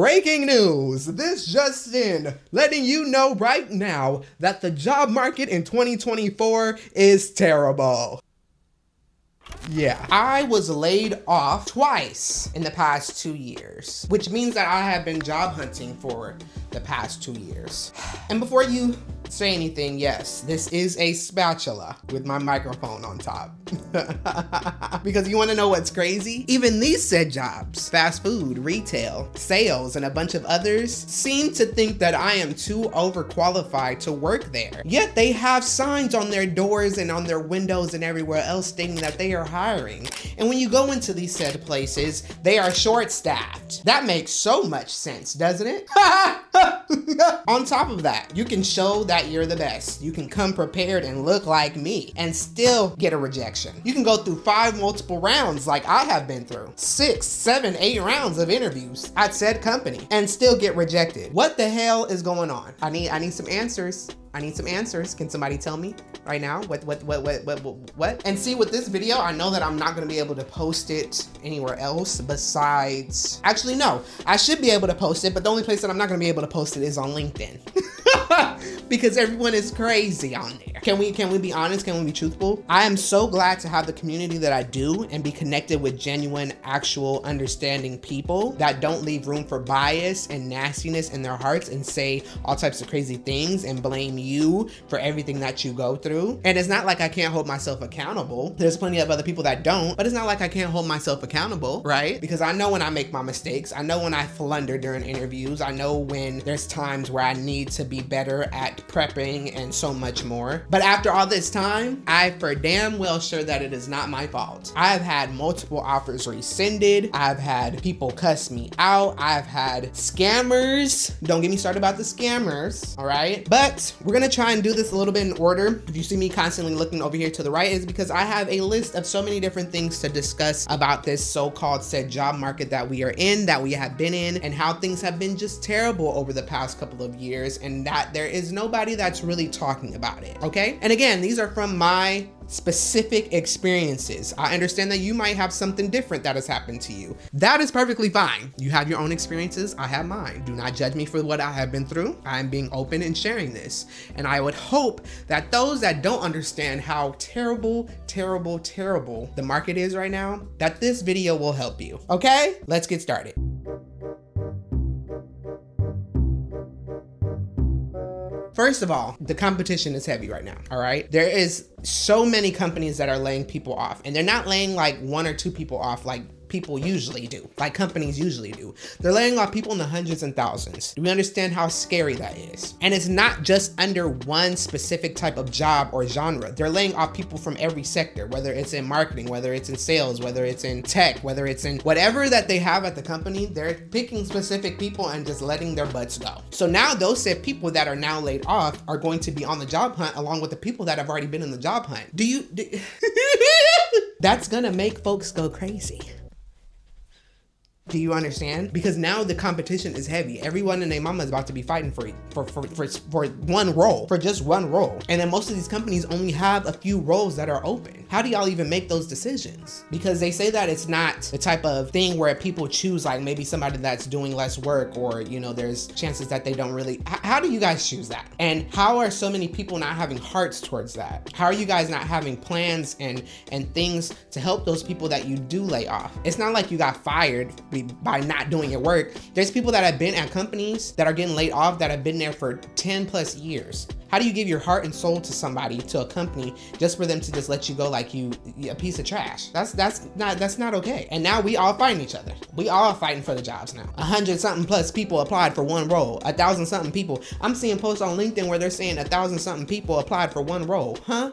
Breaking news! This just in, letting you know right now that the job market in 2024 is terrible. Yeah, I was laid off twice in the past two years, which means that I have been job hunting for the past two years. And before you say anything, yes, this is a spatula with my microphone on top. because you wanna know what's crazy? Even these said jobs, fast food, retail, sales, and a bunch of others, seem to think that I am too overqualified to work there. Yet they have signs on their doors and on their windows and everywhere else stating that they are hiring. And when you go into these said places, they are short-staffed. That makes so much sense, doesn't it? on top of that, you can show that you're the best. You can come prepared and look like me and still get a rejection. You can go through five multiple rounds like I have been through. Six, seven, eight rounds of interviews at said company and still get rejected. What the hell is going on? I need I need some answers. I need some answers. Can somebody tell me right now what what what what what what? And see with this video, I know that I'm not gonna be able to post it anywhere else besides. Actually, no, I should be able to post it, but the only place that I'm not gonna be able to post it is on LinkedIn. because everyone is crazy on there. Can we can we be honest? Can we be truthful? I am so glad to have the community that I do and be connected with genuine, actual, understanding people that don't leave room for bias and nastiness in their hearts and say all types of crazy things and blame you for everything that you go through. And it's not like I can't hold myself accountable. There's plenty of other people that don't, but it's not like I can't hold myself accountable, right? Because I know when I make my mistakes. I know when I flunder during interviews. I know when there's times where I need to be better at prepping and so much more. But after all this time, I for damn well sure that it is not my fault. I've had multiple offers rescinded. I've had people cuss me out. I've had scammers. Don't get me started about the scammers, all right? But we're gonna try and do this a little bit in order. If you see me constantly looking over here to the right is because I have a list of so many different things to discuss about this so-called said job market that we are in, that we have been in, and how things have been just terrible over the past couple of years and that there is nobody that's really talking about it, okay? And again, these are from my specific experiences. I understand that you might have something different that has happened to you. That is perfectly fine. You have your own experiences, I have mine. Do not judge me for what I have been through. I'm being open and sharing this. And I would hope that those that don't understand how terrible, terrible, terrible the market is right now, that this video will help you. Okay, let's get started. First of all, the competition is heavy right now, all right? There is so many companies that are laying people off and they're not laying like one or two people off like people usually do, like companies usually do. They're laying off people in the hundreds and thousands. Do we understand how scary that is? And it's not just under one specific type of job or genre. They're laying off people from every sector, whether it's in marketing, whether it's in sales, whether it's in tech, whether it's in whatever that they have at the company, they're picking specific people and just letting their butts go. So now those said people that are now laid off are going to be on the job hunt along with the people that have already been in the job hunt. Do you, do, that's gonna make folks go crazy. Do you understand? Because now the competition is heavy. Everyone and their mama is about to be fighting for, for, for, for, for one role, for just one role. And then most of these companies only have a few roles that are open. How do y'all even make those decisions? Because they say that it's not the type of thing where people choose like maybe somebody that's doing less work or, you know, there's chances that they don't really, how do you guys choose that? And how are so many people not having hearts towards that? How are you guys not having plans and, and things to help those people that you do lay off? It's not like you got fired by not doing your work. There's people that have been at companies that are getting laid off that have been there for 10 plus years. How do you give your heart and soul to somebody, to a company, just for them to just let you go like you a piece of trash? That's that's not that's not okay. And now we all fighting each other. We all fighting for the jobs now. A hundred something plus people applied for one role. A thousand something people. I'm seeing posts on LinkedIn where they're saying a thousand something people applied for one role. Huh?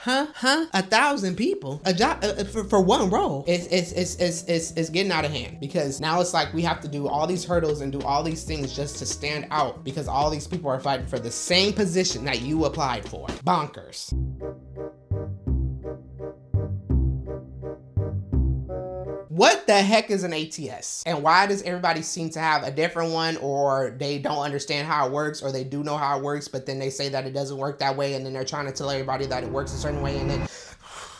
Huh? Huh? A thousand people. A job uh, uh, for, for one role it's, it's it's it's it's it's getting out of hand. Because now it's like we have to do all these hurdles and do all these things just to stand out because all these people are fighting for the same position that you applied for. Bonkers What the heck is an ATS? And why does everybody seem to have a different one or they don't understand how it works or they do know how it works, but then they say that it doesn't work that way and then they're trying to tell everybody that it works a certain way and then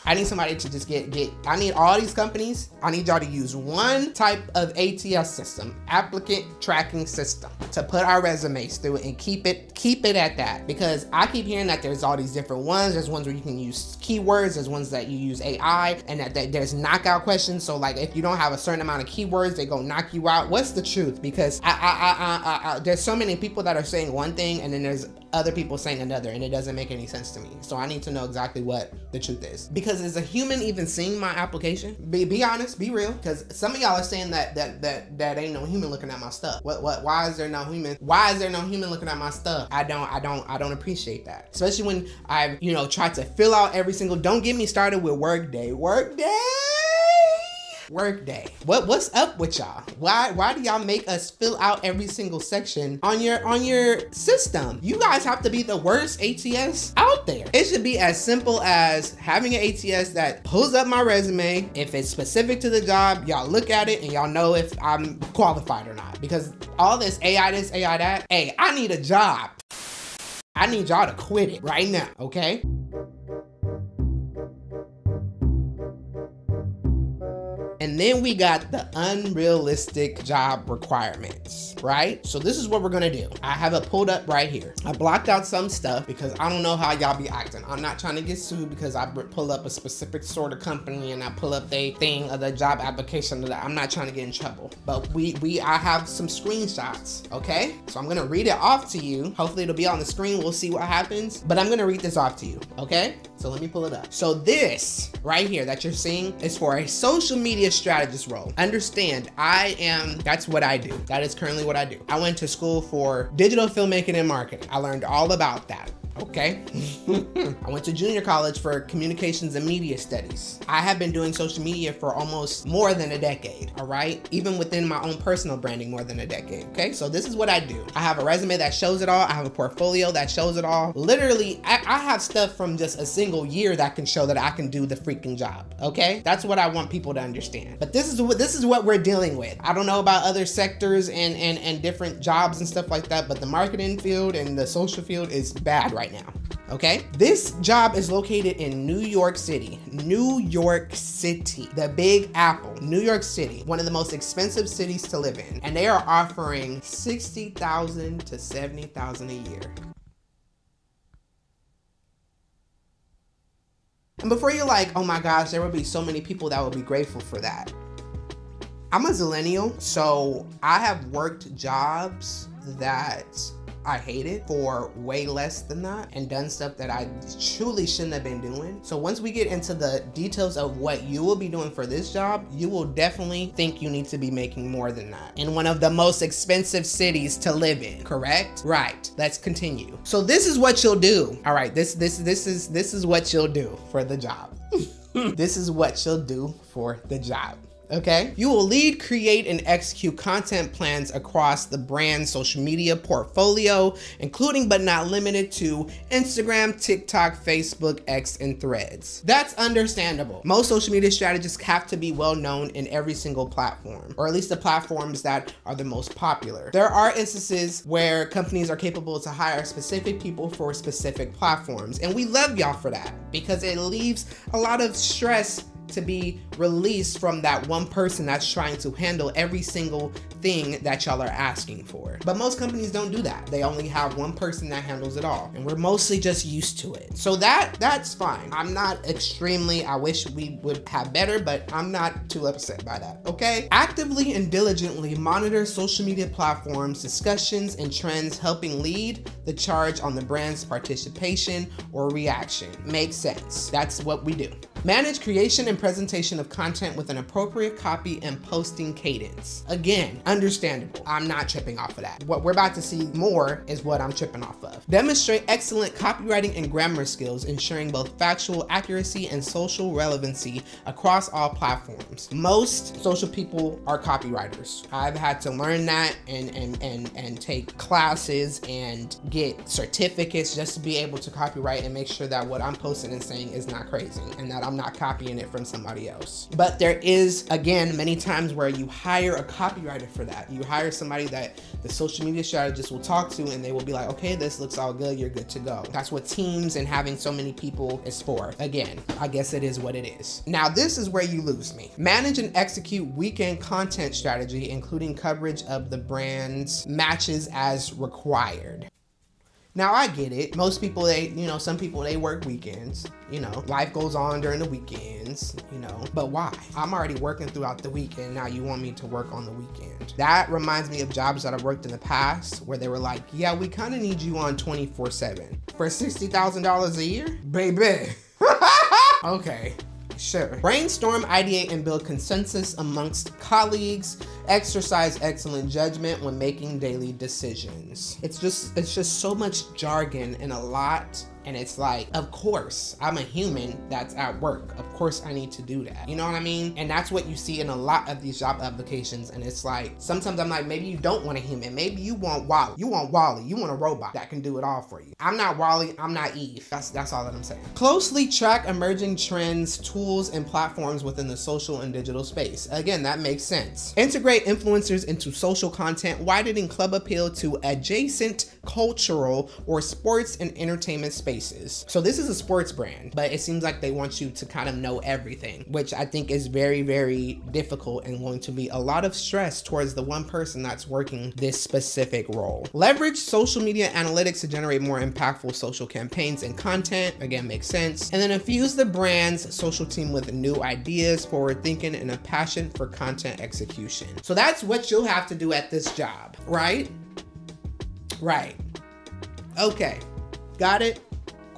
I need somebody to just get get. I need all these companies. I need y'all to use one type of ATS system, applicant tracking system, to put our resumes through and keep it keep it at that. Because I keep hearing that there's all these different ones. There's ones where you can use keywords. There's ones that you use AI, and that, that there's knockout questions. So like if you don't have a certain amount of keywords, they go knock you out. What's the truth? Because I, I, I, I, there's so many people that are saying one thing, and then there's other people saying another and it doesn't make any sense to me. So I need to know exactly what the truth is. Because is a human even seeing my application? Be, be honest, be real. Because some of y'all are saying that that that that ain't no human looking at my stuff. What what why is there no human? Why is there no human looking at my stuff? I don't I don't I don't appreciate that. Especially when I've, you know, tried to fill out every single don't get me started with workday. workday. Workday Workday. What what's up with y'all? Why why do y'all make us fill out every single section on your on your system? You guys have to be the worst ATS out there. It should be as simple as having an ATS that pulls up my resume. If it's specific to the job, y'all look at it and y'all know if I'm qualified or not. Because all this AI this, AI that, hey, I need a job. I need y'all to quit it right now, okay? And then we got the unrealistic job requirements, right? So this is what we're gonna do. I have it pulled up right here. I blocked out some stuff because I don't know how y'all be acting. I'm not trying to get sued because I pull up a specific sort of company and I pull up the thing of the job application that I'm not trying to get in trouble. But we, we, I have some screenshots, okay? So I'm gonna read it off to you. Hopefully it'll be on the screen. We'll see what happens. But I'm gonna read this off to you, okay? So let me pull it up. So this right here that you're seeing is for a social media strategist role. Understand, I am, that's what I do. That is currently what I do. I went to school for digital filmmaking and marketing. I learned all about that okay? I went to junior college for communications and media studies. I have been doing social media for almost more than a decade, all right? Even within my own personal branding, more than a decade, okay? So this is what I do. I have a resume that shows it all. I have a portfolio that shows it all. Literally, I, I have stuff from just a single year that can show that I can do the freaking job, okay? That's what I want people to understand. But this is what this is what we're dealing with. I don't know about other sectors and and and different jobs and stuff like that, but the marketing field and the social field is bad right right now. Okay, this job is located in New York City. New York City, the Big Apple, New York City, one of the most expensive cities to live in. And they are offering 60,000 to 70,000 a year. And before you're like, oh my gosh, there would be so many people that would be grateful for that. I'm a zillennial, so I have worked jobs that I hated for way less than that and done stuff that I truly shouldn't have been doing. So once we get into the details of what you will be doing for this job, you will definitely think you need to be making more than that in one of the most expensive cities to live in, correct? Right, let's continue. So this is what you'll do. All right, this, this, this is, this is what you'll do for the job. this is what you'll do for the job okay? You will lead, create, and execute content plans across the brand's social media portfolio, including but not limited to Instagram, TikTok, Facebook, X, and Threads. That's understandable. Most social media strategists have to be well known in every single platform, or at least the platforms that are the most popular. There are instances where companies are capable to hire specific people for specific platforms, and we love y'all for that because it leaves a lot of stress to be released from that one person that's trying to handle every single thing that y'all are asking for. But most companies don't do that. They only have one person that handles it all. And we're mostly just used to it. So that that's fine. I'm not extremely, I wish we would have better, but I'm not too upset by that, okay? Actively and diligently monitor social media platforms, discussions, and trends helping lead the charge on the brand's participation or reaction. Makes sense. That's what we do. Manage creation and presentation of content with an appropriate copy and posting cadence. Again, understandable. I'm not tripping off of that. What we're about to see more is what I'm tripping off of. Demonstrate excellent copywriting and grammar skills, ensuring both factual accuracy and social relevancy across all platforms. Most social people are copywriters. I've had to learn that and, and, and, and take classes and get certificates just to be able to copyright and make sure that what I'm posting and saying is not crazy and that I'm I'm not copying it from somebody else. But there is, again, many times where you hire a copywriter for that. You hire somebody that the social media strategist will talk to and they will be like, okay, this looks all good, you're good to go. That's what teams and having so many people is for. Again, I guess it is what it is. Now, this is where you lose me. Manage and execute weekend content strategy, including coverage of the brand's matches as required. Now I get it. Most people, they, you know, some people they work weekends. You know, life goes on during the weekends. You know, but why? I'm already working throughout the weekend. Now you want me to work on the weekend? That reminds me of jobs that I've worked in the past where they were like, "Yeah, we kind of need you on 24/7 for sixty thousand dollars a year, baby." okay. Sure. Brainstorm, ideate, and build consensus amongst colleagues. Exercise excellent judgment when making daily decisions. It's just it's just so much jargon and a lot and it's like, of course, I'm a human that's at work. Of course, I need to do that. You know what I mean? And that's what you see in a lot of these job applications. And it's like, sometimes I'm like, maybe you don't want a human. Maybe you want WALL-E. You want WALL-E. You want a robot that can do it all for you. I'm not WALL-E. I'm not Eve. That's, that's all that I'm saying. Closely track emerging trends, tools, and platforms within the social and digital space. Again, that makes sense. Integrate influencers into social content, widening club appeal to adjacent cultural or sports and entertainment space So this is a sports brand, but it seems like they want you to kind of know everything, which I think is very, very difficult and going to be a lot of stress towards the one person that's working this specific role. Leverage social media analytics to generate more impactful social campaigns and content. Again, makes sense. And then infuse the brand's social team with new ideas, forward thinking, and a passion for content execution. So that's what you'll have to do at this job, right? Right. Okay. Got it?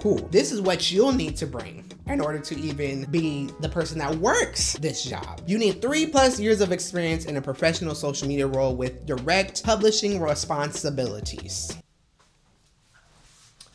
Cool. This is what you'll need to bring in order to even be the person that works this job. You need three plus years of experience in a professional social media role with direct publishing responsibilities.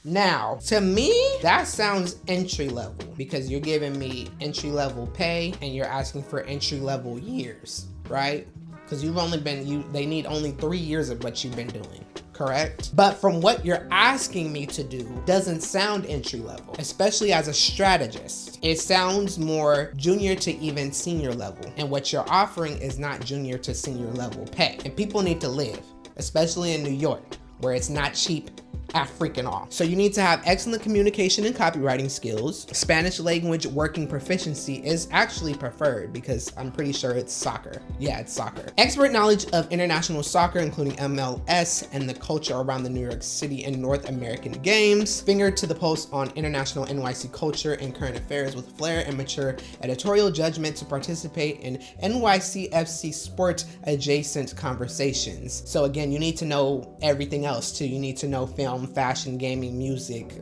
Now, to me, that sounds entry level because you're giving me entry level pay and you're asking for entry level years, right? Because you've only been, you they need only three years of what you've been doing correct? But from what you're asking me to do doesn't sound entry level, especially as a strategist. It sounds more junior to even senior level. And what you're offering is not junior to senior level pay. And people need to live, especially in New York, where it's not cheap at freaking all. So you need to have excellent communication and copywriting skills. Spanish language working proficiency is actually preferred because I'm pretty sure it's soccer. Yeah, it's soccer. Expert knowledge of international soccer, including MLS and the culture around the New York City and North American games. Finger to the post on international NYC culture and current affairs with flair and mature editorial judgment to participate in NYCFC sport adjacent conversations. So again, you need to know everything else too. You need to know film fashion, gaming, music,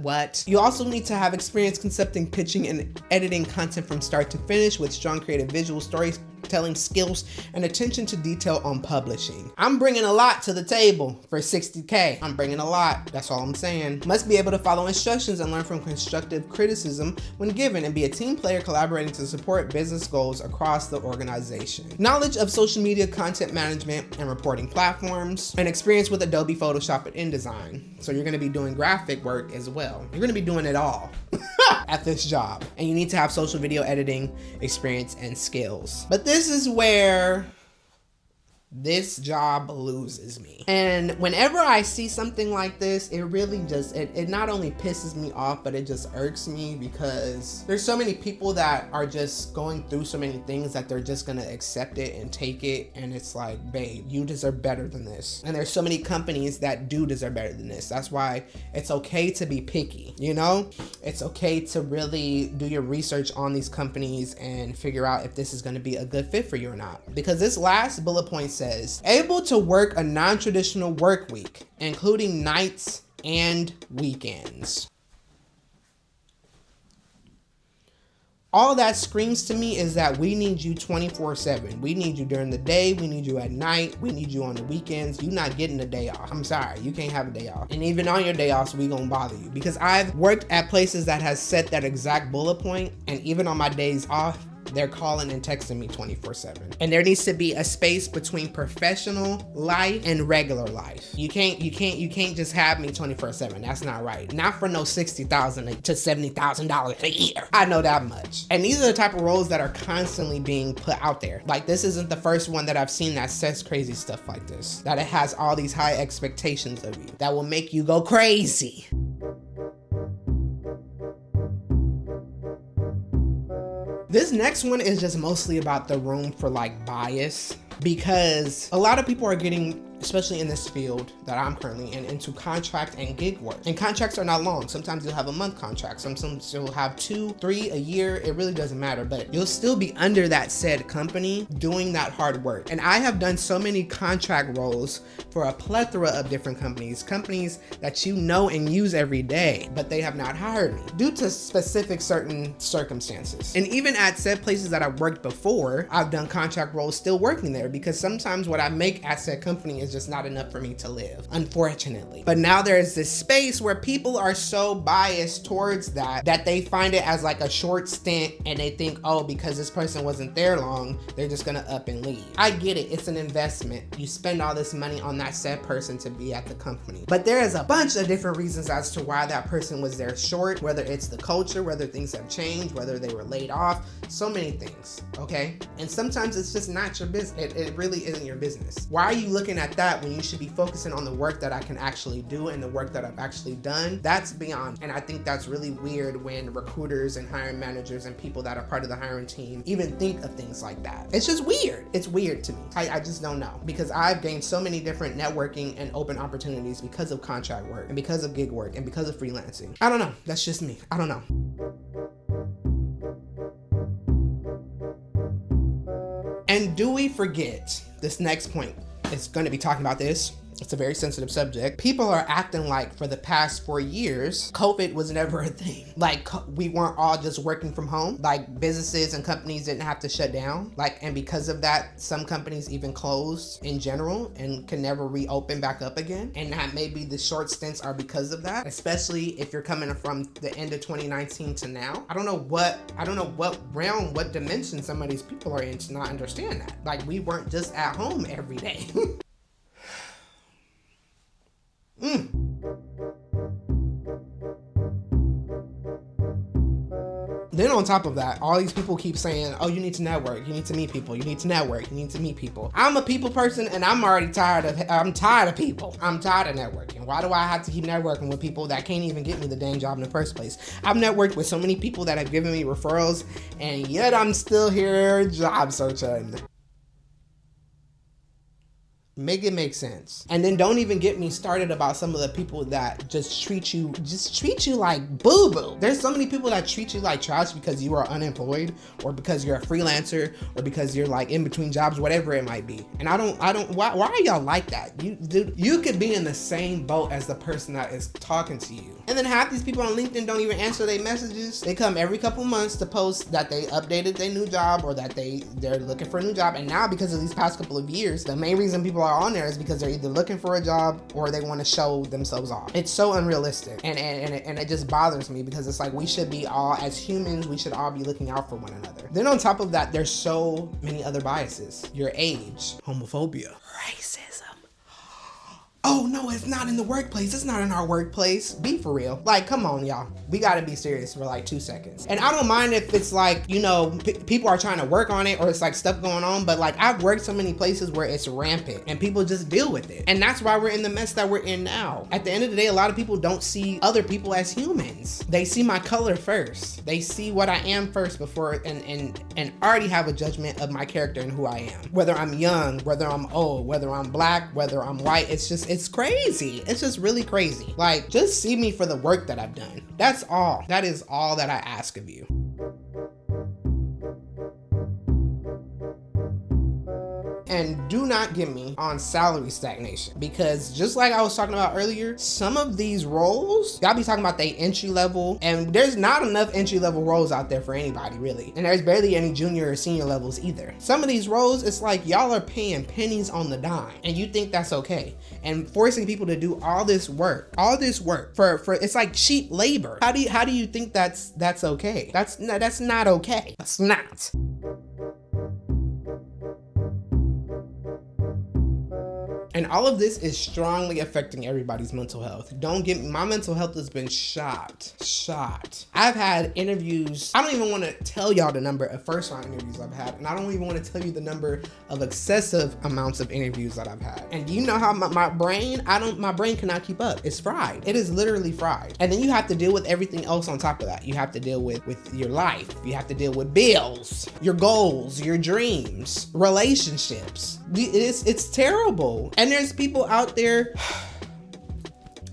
what. You also need to have experience concepting, pitching, and editing content from start to finish with strong creative visual stories telling skills, and attention to detail on publishing. I'm bringing a lot to the table for 60K. I'm bringing a lot, that's all I'm saying. Must be able to follow instructions and learn from constructive criticism when given and be a team player collaborating to support business goals across the organization. Knowledge of social media content management and reporting platforms, and experience with Adobe Photoshop and InDesign. So you're gonna be doing graphic work as well. You're gonna be doing it all. at this job. And you need to have social video editing experience and skills. But this is where this job loses me. And whenever I see something like this, it really just, it, it not only pisses me off, but it just irks me because there's so many people that are just going through so many things that they're just gonna accept it and take it. And it's like, babe, you deserve better than this. And there's so many companies that do deserve better than this. That's why it's okay to be picky, you know? It's okay to really do your research on these companies and figure out if this is gonna be a good fit for you or not. Because this last bullet point says, able to work a non-traditional work week, including nights and weekends. all that screams to me is that we need you 24 7 we need you during the day. We need you at night. We need you on the weekends. You're not getting a day off. I'm sorry. You can't have a day off. And even on your day off we gonna bother you. Because i've worked at places that has set that exact bullet point and even on my days off they're calling and texting me 24 7. And there needs to be a space between professional life and regular life. You can't, you can't, you can't just have me 24 7. That's not right. Not for no 60000 to $70,000 a year. I know that much. And these are the type of roles that are constantly being put out there. Like this isn't the first one that I've seen that says crazy stuff like this. That it has all these high expectations of you that will make you go crazy. This next one is just mostly about the room for like bias because a lot of people are getting especially in this field that I'm currently in, into contract and gig work. And contracts are not long. Sometimes you'll have a month contract. Sometimes you'll have two, three, a year. It really doesn't matter, but you'll still be under that said company doing that hard work. And I have done so many contract roles for a plethora of different companies, companies that you know and use every day, but they have not hired me due to specific certain circumstances. And even at said places that I've worked before, I've done contract roles still working there because sometimes what I make at said company is just not enough for me to live, unfortunately. But now there's this space where people are so biased towards that that they find it as like a short stint and they think, oh, because this person wasn't there long, they're just gonna up and leave. I get it, it's an investment. You spend all this money on that said person to be at the company. But there is a bunch of different reasons as to why that person was there short, whether it's the culture, whether things have changed, whether they were laid off, so many things, okay? And sometimes it's just not your business. It, it really isn't your business. Why are you looking at that when you should be focusing on the work that I can actually do and the work that I've actually done, that's beyond. And I think that's really weird when recruiters and hiring managers and people that are part of the hiring team even think of things like that. It's just weird. It's weird to me. I, I just don't know because I've gained so many different networking and open opportunities because of contract work and because of gig work and because of freelancing. I don't know. That's just me. I don't know. And do we forget this next point? is going to be talking about this. It's a very sensitive subject. People are acting like for the past four years, COVID was never a thing. Like we weren't all just working from home. Like businesses and companies didn't have to shut down. Like, and because of that, some companies even closed in general and can never reopen back up again. And that maybe the short stints are because of that, especially if you're coming from the end of 2019 to now. I don't know what, I don't know what realm, what dimension some of these people are in to not understand that. Like we weren't just at home every day. Mm. Then on top of that, all these people keep saying, oh, you need to network. You need to meet people. You need to network. You need to meet people. I'm a people person and I'm already tired of, I'm tired of people. I'm tired of networking. Why do I have to keep networking with people that can't even get me the dang job in the first place? I've networked with so many people that have given me referrals and yet I'm still here job searching. Make it make sense. And then don't even get me started about some of the people that just treat you, just treat you like boo boo. There's so many people that treat you like trash because you are unemployed or because you're a freelancer or because you're like in between jobs, whatever it might be. And I don't, I don't, why, why are y'all like that? You, dude, you could be in the same boat as the person that is talking to you. And then half these people on LinkedIn don't even answer their messages. They come every couple months to post that they updated their new job or that they, they're looking for a new job. And now because of these past couple of years, the main reason people are on there is because they're either looking for a job or they want to show themselves off. It's so unrealistic. And, and, and, it, and it just bothers me because it's like we should be all, as humans, we should all be looking out for one another. Then on top of that, there's so many other biases. Your age, homophobia, racism oh no, it's not in the workplace. It's not in our workplace. Be for real. Like, come on, y'all. We gotta be serious for like two seconds. And I don't mind if it's like, you know, people are trying to work on it or it's like stuff going on, but like I've worked so many places where it's rampant and people just deal with it. And that's why we're in the mess that we're in now. At the end of the day, a lot of people don't see other people as humans. They see my color first. They see what I am first before and and and already have a judgment of my character and who I am. Whether I'm young, whether I'm old, whether I'm black, whether I'm white, it's just it's crazy. It's just really crazy. Like, just see me for the work that I've done. That's all. That is all that I ask of you. And do not get me on salary stagnation because just like I was talking about earlier, some of these roles, y'all be talking about they entry level, and there's not enough entry level roles out there for anybody really. And there's barely any junior or senior levels either. Some of these roles, it's like y'all are paying pennies on the dime and you think that's okay. And forcing people to do all this work, all this work for, for it's like cheap labor. How do you, how do you think that's, that's okay? That's, that's not okay. That's not. And all of this is strongly affecting everybody's mental health. Don't get my mental health has been shot, shot. I've had interviews, I don't even want to tell y'all the number of first round interviews I've had, and I don't even want to tell you the number of excessive amounts of interviews that I've had. And you know how my, my brain, I don't, my brain cannot keep up. It's fried. It is literally fried. And then you have to deal with everything else on top of that. You have to deal with, with your life. You have to deal with bills, your goals, your dreams, relationships. It's, it's terrible. And and there's people out there.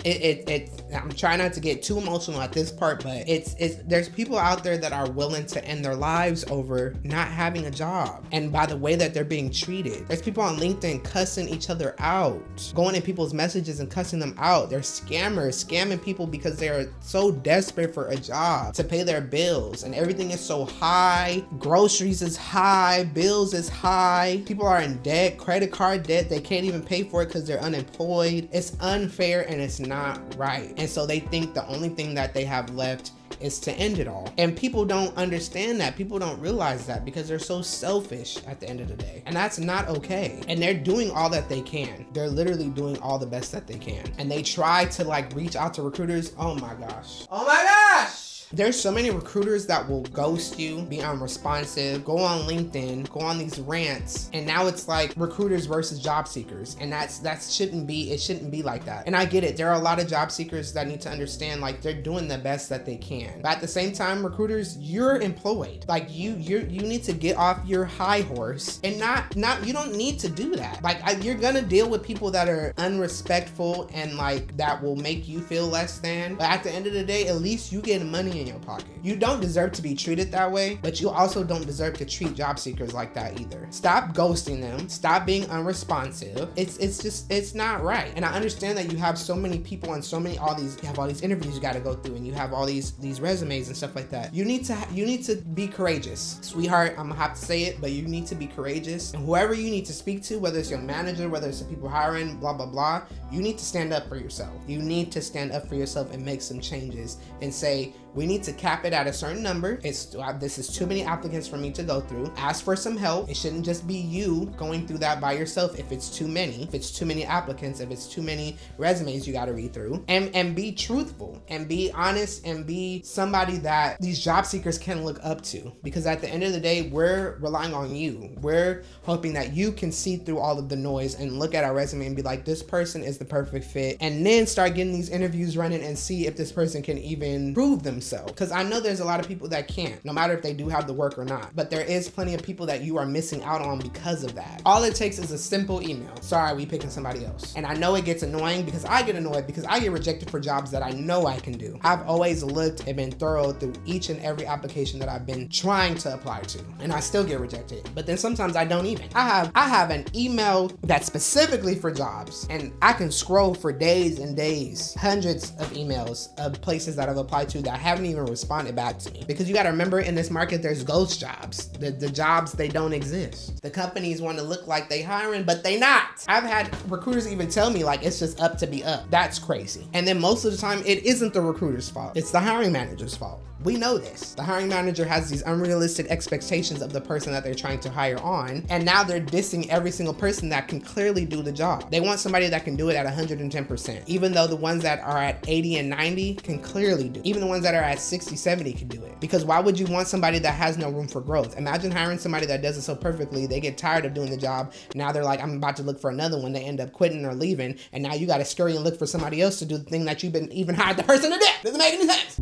It, it, it I'm trying not to get too emotional at this part, but it's it's there's people out there that are willing to end their lives over not having a job and by the way that they're being treated. There's people on LinkedIn cussing each other out, going in people's messages and cussing them out. They're scammers, scamming people because they're so desperate for a job to pay their bills and everything is so high. Groceries is high, bills is high. People are in debt, credit card debt. They can't even pay for it because they're unemployed. It's unfair and it's not right. And so they think the only thing that they have left is to end it all. And people don't understand that. People don't realize that because they're so selfish at the end of the day. And that's not okay. And they're doing all that they can. They're literally doing all the best that they can. And they try to like reach out to recruiters. Oh my gosh. Oh my gosh. There's so many recruiters that will ghost you, be unresponsive, go on LinkedIn, go on these rants, and now it's like recruiters versus job seekers. And that's that shouldn't be it shouldn't be like that. And I get it. There are a lot of job seekers that need to understand like they're doing the best that they can. But at the same time, recruiters, you're employed. Like you you you need to get off your high horse and not not you don't need to do that. Like I, you're gonna deal with people that are unrespectful and like that will make you feel less than. But at the end of the day, at least you get money in your pocket. You don't deserve to be treated that way, but you also don't deserve to treat job seekers like that either. Stop ghosting them. Stop being unresponsive. It's it's just it's not right. And I understand that you have so many people and so many all these you have all these interviews you got to go through and you have all these these resumes and stuff like that. You need to you need to be courageous. Sweetheart, I'm gonna have to say it, but you need to be courageous. And whoever you need to speak to, whether it's your manager, whether it's the people hiring, blah blah blah, you need to stand up for yourself. You need to stand up for yourself and make some changes and say, we need to cap it at a certain number. It's uh, this is too many applicants for me to go through. Ask for some help. It shouldn't just be you going through that by yourself if it's too many. If it's too many applicants, if it's too many resumes you got to read through. And and be truthful and be honest and be somebody that these job seekers can look up to because at the end of the day, we're relying on you. We're hoping that you can see through all of the noise and look at our resume and be like this person is the perfect fit and then start getting these interviews running and see if this person can even prove themselves Because I know there's a lot of people that can't, no matter if they do have the work or not. But there is plenty of people that you are missing out on because of that. All it takes is a simple email. Sorry, we picking somebody else. And I know it gets annoying because I get annoyed because I get rejected for jobs that I know I can do. I've always looked and been thorough through each and every application that I've been trying to apply to. And I still get rejected. But then sometimes I don't even. I have I have an email that's specifically for jobs and I can scroll for days and days, hundreds of emails of places that I've applied to that have haven't even responded back to me. Because you gotta remember in this market, there's ghost jobs. The, the jobs, they don't exist. The companies wanna look like they hiring, but they not. I've had recruiters even tell me like, it's just up to be up. That's crazy. And then most of the time, it isn't the recruiter's fault. It's the hiring manager's fault. We know this. The hiring manager has these unrealistic expectations of the person that they're trying to hire on, and now they're dissing every single person that can clearly do the job. They want somebody that can do it at 110%, even though the ones that are at 80 and 90 can clearly do. It. Even the ones that are at 60, 70 can do it. Because why would you want somebody that has no room for growth? Imagine hiring somebody that does it so perfectly, they get tired of doing the job. Now they're like, I'm about to look for another one. They end up quitting or leaving, and now you got to scurry and look for somebody else to do the thing that you've been even hired the person to do. Doesn't make any sense.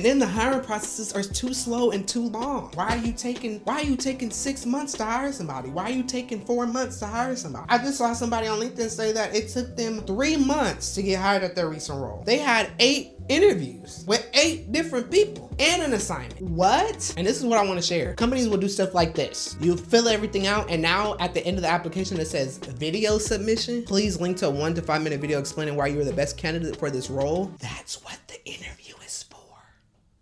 And then the hiring processes are too slow and too long. Why are you taking why are you taking six months to hire somebody? Why are you taking four months to hire somebody? I just saw somebody on LinkedIn say that it took them three months to get hired at their recent role. They had eight interviews with eight different people and an assignment. What? And this is what I want to share. Companies will do stuff like this. You fill everything out and now at the end of the application it says video submission. Please link to a one to five minute video explaining why you are the best candidate for this role. That's what the interview.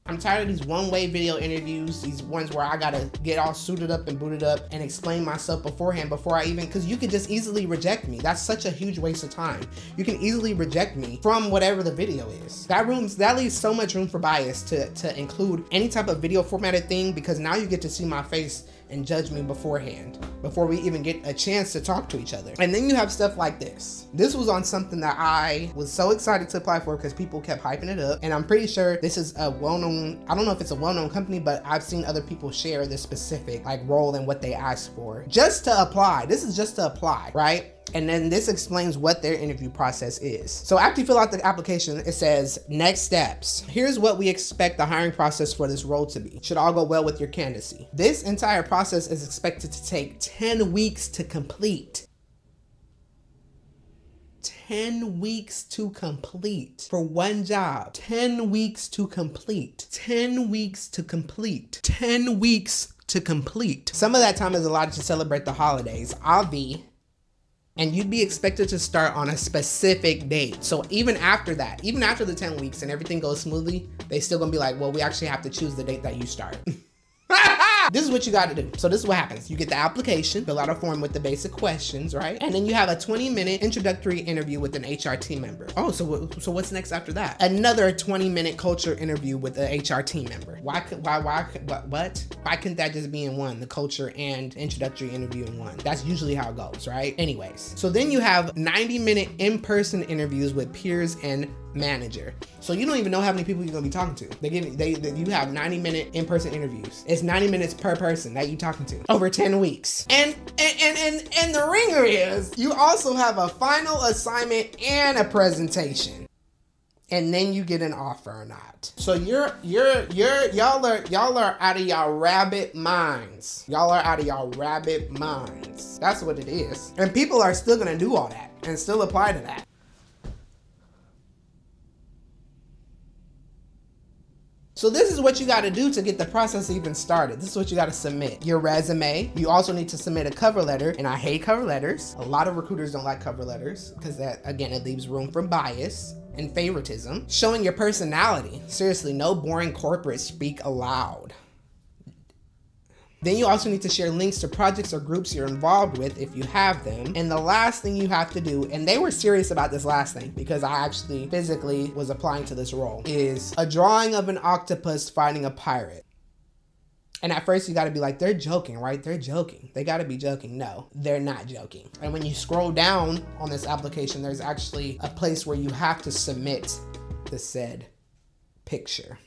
I'm tired of these one-way video interviews, these ones where I gotta get all suited up and booted up and explain myself beforehand before I even, because you could just easily reject me. That's such a huge waste of time. You can easily reject me from whatever the video is. That rooms that leaves so much room for bias to, to include any type of video formatted thing because now you get to see my face and judge me beforehand before we even get a chance to talk to each other. And then you have stuff like this. This was on something that I was so excited to apply for because people kept hyping it up. And I'm pretty sure this is a well-known, I don't know if it's a well-known company, but I've seen other people share this specific like role and what they asked for just to apply. This is just to apply, right? And then this explains what their interview process is. So after you fill out the application, it says next steps. Here's what we expect the hiring process for this role to be. Should all go well with your candidacy. This entire process is expected to take 10 weeks to complete. 10 weeks to complete for one job. 10 weeks to complete. 10 weeks to complete. 10 weeks to complete. Some of that time is allotted to celebrate the holidays. I'll be and you'd be expected to start on a specific date. So even after that, even after the 10 weeks and everything goes smoothly, they still gonna be like, well, we actually have to choose the date that you start. this is what you got to do. So this is what happens. You get the application, fill out a form with the basic questions, right? And then you have a 20 minute introductory interview with an HR team member. Oh, so so what's next after that? Another 20 minute culture interview with an HR team member. Why could why why what what? Why couldn't that just be in one? The culture and introductory interview in one. That's usually how it goes, right? Anyways, so then you have 90 minute in person interviews with peers and manager. So you don't even know how many people you're gonna be talking to. They give they, they you have 90 minute in-person interviews. It's 90 minutes per person that you're talking to over 10 weeks. And and and and, and the ringer is you also have a final assignment and a presentation. And then you get an offer or not. So you're you're you're y'all are y'all are out of y'all rabbit minds. Y'all are out of y'all rabbit minds. That's what it is. And people are still gonna do all that and still apply to that. So this is what you got to do to get the process even started. This is what you got to submit. Your resume. You also need to submit a cover letter. And I hate cover letters. A lot of recruiters don't like cover letters because that, again, it leaves room for bias and favoritism. Showing your personality. Seriously, no boring corporate speak aloud. Then you also need to share links to projects or groups you're involved with if you have them. And the last thing you have to do, and they were serious about this last thing because I actually physically was applying to this role, is a drawing of an octopus fighting a pirate. And at first you gotta be like, they're joking, right? They're joking. They gotta be joking. No, they're not joking. And when you scroll down on this application, there's actually a place where you have to submit the said picture.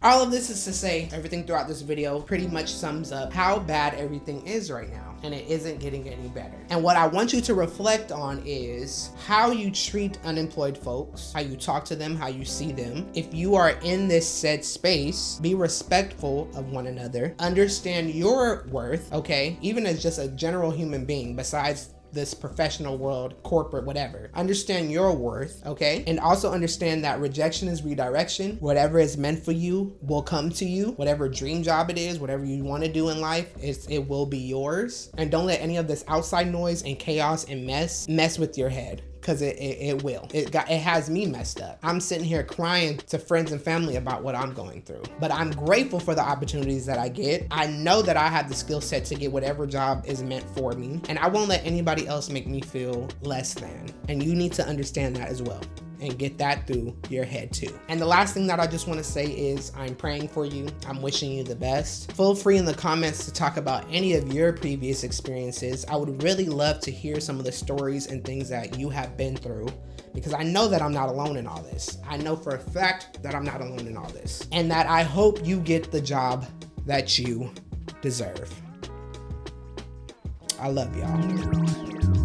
All of this is to say, everything throughout this video pretty much sums up how bad everything is right now, and it isn't getting any better. And what I want you to reflect on is how you treat unemployed folks, how you talk to them, how you see them. If you are in this said space, be respectful of one another, understand your worth, okay? Even as just a general human being, besides this professional world, corporate, whatever. Understand your worth, okay? And also understand that rejection is redirection. Whatever is meant for you will come to you. Whatever dream job it is, whatever you want to do in life, it's, it will be yours. And don't let any of this outside noise and chaos and mess mess with your head because it, it, it, will. It got it has me messed up. I'm sitting here crying to friends and family about what I'm going through. But I'm grateful for the opportunities that I get. I know that I have the skill set to get whatever job is meant for me. And I won't let anybody else make me feel less than. And you need to understand that as well and get that through your head too. And the last thing that I just want to say is I'm praying for you. I'm wishing you the best. Feel free in the comments to talk about any of your previous experiences. I would really love to hear some of the stories and things that you have been through because I know that I'm not alone in all this. I know for a fact that I'm not alone in all this and that I hope you get the job that you deserve. I love y'all.